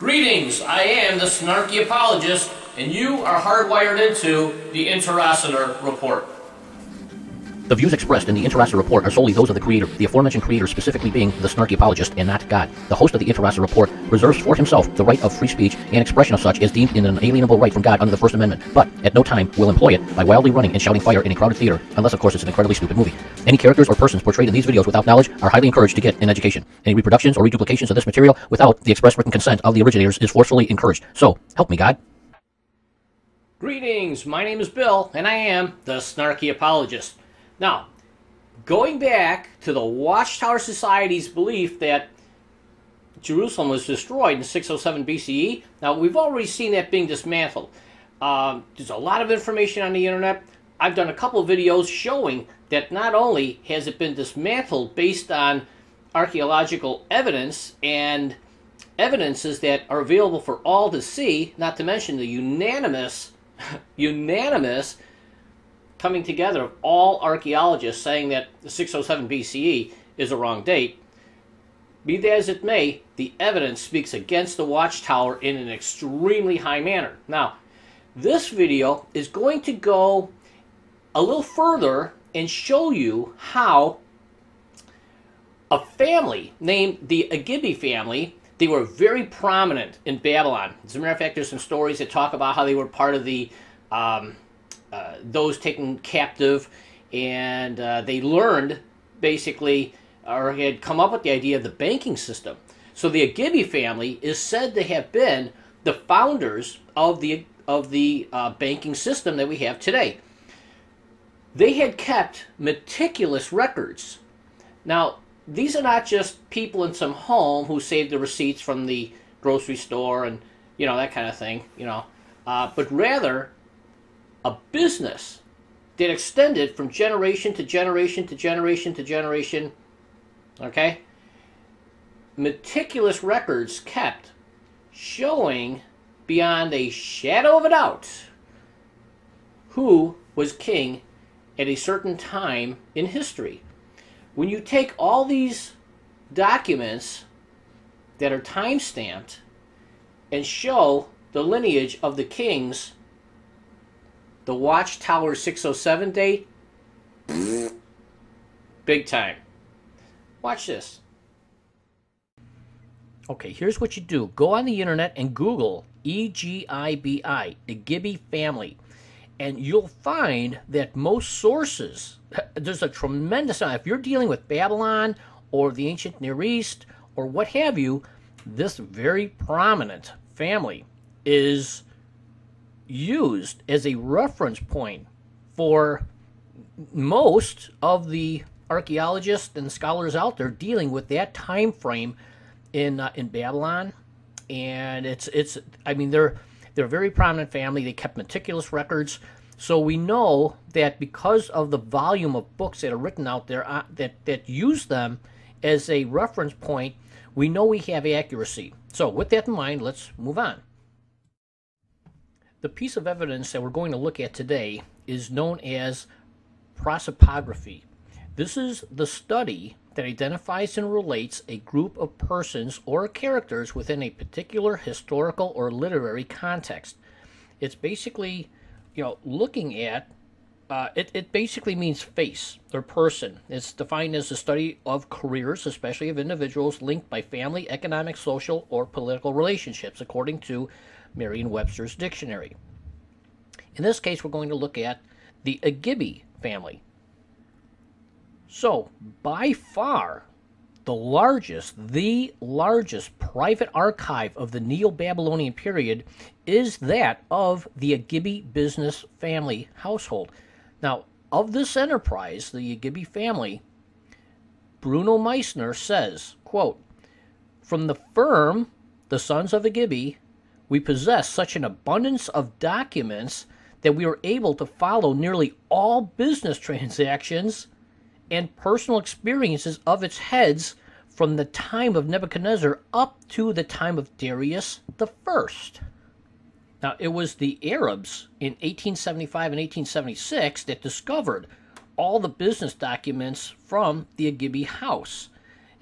Greetings, I am the Snarky Apologist, and you are hardwired into the Interocitor Report. The views expressed in the Interocitor Report are solely those of the creator, the aforementioned creator specifically being the snarky apologist and not God. The host of the Interocitor Report reserves for himself the right of free speech and expression of such as deemed an inalienable right from God under the First Amendment, but at no time will employ it by wildly running and shouting fire in a crowded theater, unless of course it's an incredibly stupid movie. Any characters or persons portrayed in these videos without knowledge are highly encouraged to get an education. Any reproductions or reduplications of this material without the express written consent of the originators is forcefully encouraged. So, help me, God. Greetings, my name is Bill, and I am the Snarky Apologist. Now, going back to the Watchtower Society's belief that Jerusalem was destroyed in 607 BCE, now we've already seen that being dismantled. Um, there's a lot of information on the internet. I've done a couple videos showing that not only has it been dismantled based on archaeological evidence and evidences that are available for all to see, not to mention the unanimous, unanimous coming together of all archaeologists saying that 607 BCE is a wrong date. Be that as it may, the evidence speaks against the watchtower in an extremely high manner. Now, this video is going to go a little further and show you how a family named the Egibi family, they were very prominent in Babylon. As a matter of fact, there's some stories that talk about how they were part of the um, uh, those taken captive, and uh, they learned basically or had come up with the idea of the banking system. So the Egibi family is said to have been the founders of the of the uh, banking system that we have today. They had kept meticulous records. Now, these are not just people in some home who saved the receipts from the grocery store and you know that kind of thing, you know, uh, but rather a business that extended from generation to generation to generation to generation. Okay? Meticulous records kept showing beyond a shadow of a doubt who was king at a certain time in history. When you take all these documents that are time stamped and show the lineage of the kings the Watchtower 607 date, big time. Watch this. Okay, here's what you do. Go on the internet and Google E-G-I-B-I, the Gibby family. And you'll find that most sources, there's a tremendous amount. If you're dealing with Babylon or the ancient Near East or what have you, this very prominent family is used as a reference point for most of the archaeologists and scholars out there dealing with that time frame in uh, in Babylon. And it's it's I mean they're they're a very prominent family. They kept meticulous records. So we know that because of the volume of books that are written out there uh, that that use them as a reference point we know we have accuracy. So with that in mind let's move on the piece of evidence that we're going to look at today is known as prosopography. This is the study that identifies and relates a group of persons or characters within a particular historical or literary context. It's basically, you know, looking at, uh, it, it basically means face or person. It's defined as the study of careers, especially of individuals linked by family, economic, social, or political relationships, according to Merriam-Webster's dictionary. In this case, we're going to look at the Egibi family. So, by far, the largest, the largest private archive of the Neo-Babylonian period is that of the Egibi business family household. Now, of this enterprise, the Egibi family, Bruno Meissner says, quote, From the firm, the sons of Egibi, we possess such an abundance of documents that we were able to follow nearly all business transactions and personal experiences of its heads from the time of Nebuchadnezzar up to the time of Darius the First. Now, it was the Arabs in 1875 and 1876 that discovered all the business documents from the Egibi house.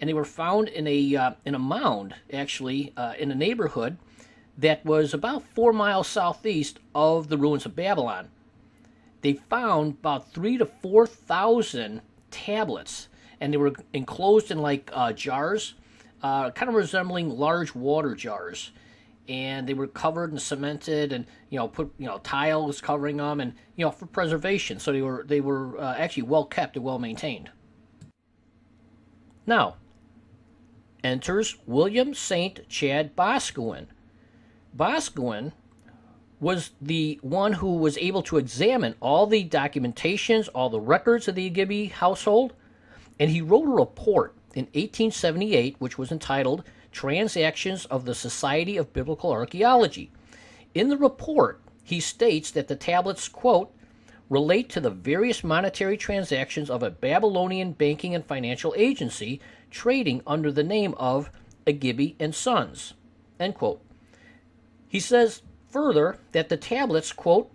and they were found in a uh, in a mound actually uh, in a neighborhood that was about four miles southeast of the ruins of Babylon. They found about three to four thousand tablets, and they were enclosed in like uh, jars, uh, kind of resembling large water jars. And they were covered and cemented, and you know, put you know tiles covering them, and you know for preservation. So they were they were uh, actually well kept and well maintained. Now, enters William St. Chad Boscawen. Boscawen was the one who was able to examine all the documentations, all the records of the Egibi household, and he wrote a report in 1878 which was entitled Transactions of the Society of Biblical Archaeology. In the report, he states that the tablets, quote, relate to the various monetary transactions of a Babylonian banking and financial agency trading under the name of Egibi and Sons. End quote. He says further that the tablets, quote,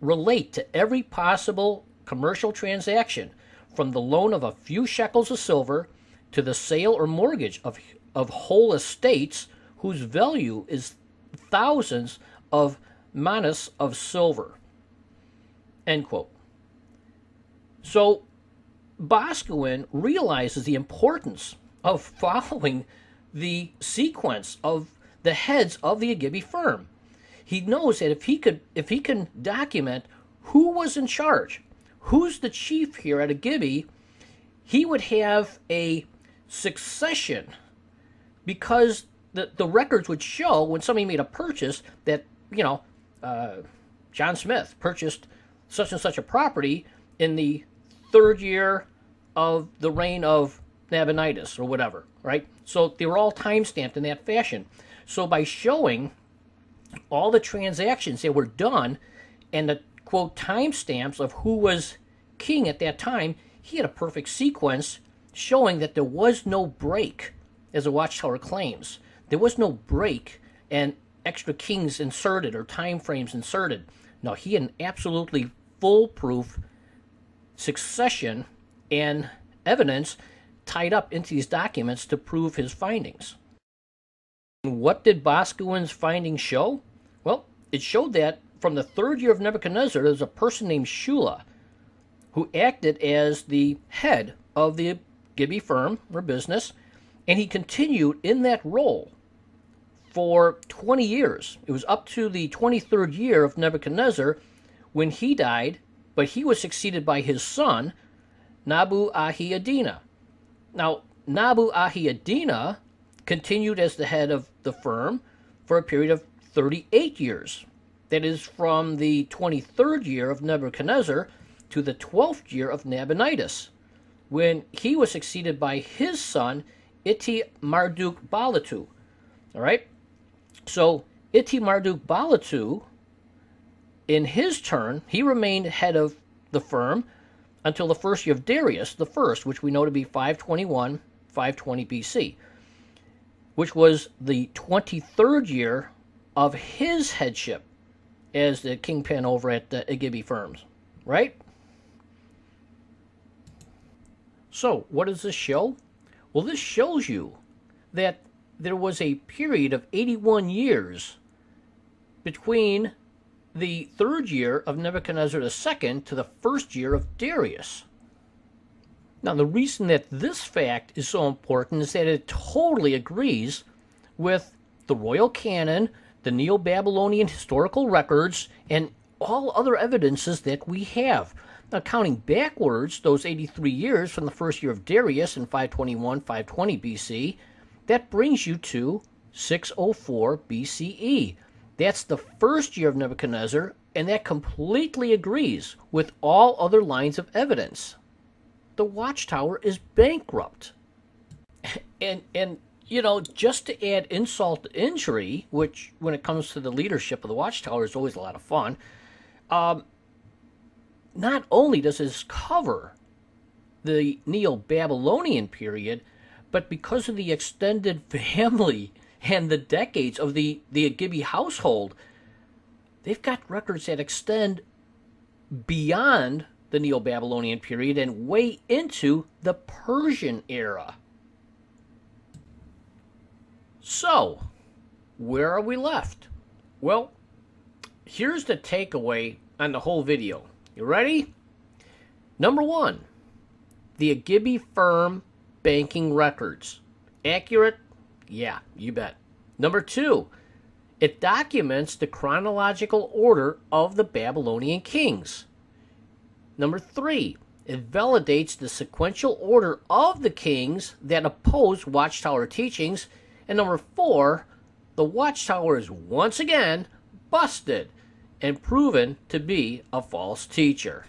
relate to every possible commercial transaction from the loan of a few shekels of silver to the sale or mortgage of, of whole estates whose value is thousands of manas of silver. End quote. So Boscawen realizes the importance of following the sequence of the heads of the Egibi firm. He knows that if he could if he can document who was in charge, who's the chief here at Egibi, he would have a succession because the, the records would show when somebody made a purchase that, you know, uh, John Smith purchased such and such a property in the third year of the reign of Nabonidus or whatever, right? So they were all time stamped in that fashion. So by showing all the transactions that were done and the quote timestamps of who was king at that time, he had a perfect sequence showing that there was no break, as the Watchtower claims. There was no break and extra kings inserted or time frames inserted. No, he had an absolutely foolproof succession and evidence tied up into these documents to prove his findings. What did Boscawen's findings show? Well, it showed that from the third year of Nebuchadnezzar, there was a person named Shula who acted as the head of the Gibby firm or business, and he continued in that role for 20 years. It was up to the 23rd year of Nebuchadnezzar when he died, but he was succeeded by his son, Nabu Ahi-Adina. Now, Nabu Ahi-Adina continued as the head of the firm for a period of 38 years. That is from the 23rd year of Nebuchadnezzar to the 12th year of Nabonidus, when he was succeeded by his son, Iti Marduk Balatu. All right? So, Iti Marduk Balatu in his turn, he remained head of the firm until the first year of Darius the first, which we know to be 521, 520 BC, which was the 23rd year of his headship as the kingpin over at the Egibi firms, right? So, what does this show? Well, this shows you that there was a period of 81 years between the third year of Nebuchadnezzar II to the first year of Darius. Now, the reason that this fact is so important is that it totally agrees with the royal canon, the Neo Babylonian historical records, and all other evidences that we have. Now, counting backwards those 83 years from the first year of Darius in 521 520 BC, that brings you to 604 BCE. That's the first year of Nebuchadnezzar, and that completely agrees with all other lines of evidence. The watchtower is bankrupt. And and you know, just to add insult to injury, which when it comes to the leadership of the watchtower is always a lot of fun, um, not only does this cover the Neo Babylonian period, but because of the extended family and the decades of the, the Egibi household, they've got records that extend beyond the Neo Babylonian period and way into the Persian era. So, where are we left? Well, here's the takeaway on the whole video. You ready? Number one, the Egibi firm banking records. Accurate? Yeah, you bet. Number two, it documents the chronological order of the Babylonian kings. Number three, it validates the sequential order of the kings that oppose Watchtower teachings. And number four, the Watchtower is once again busted and proven to be a false teacher.